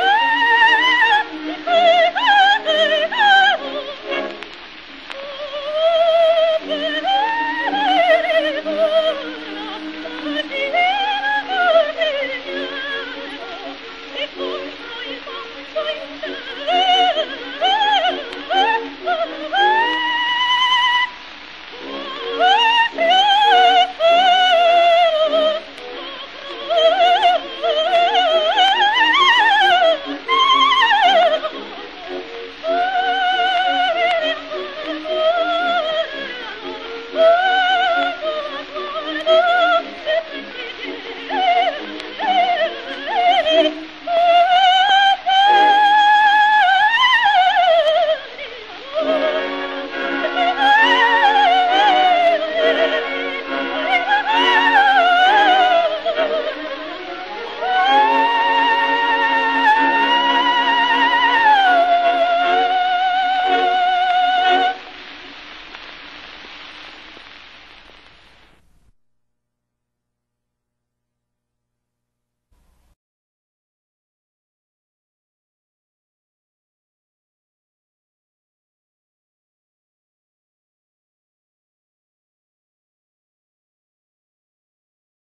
Oh, my God.